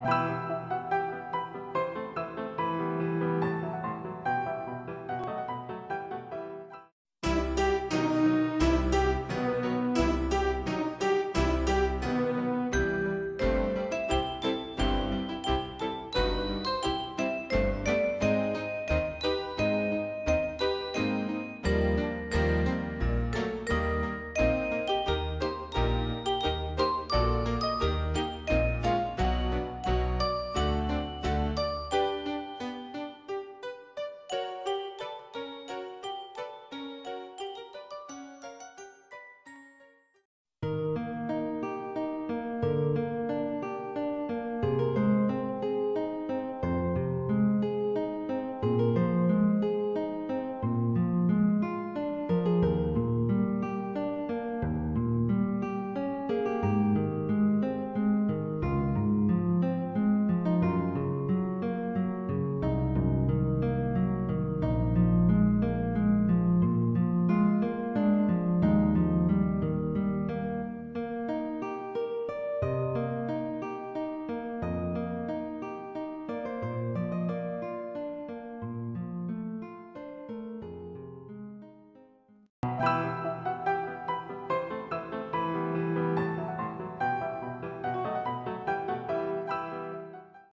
Música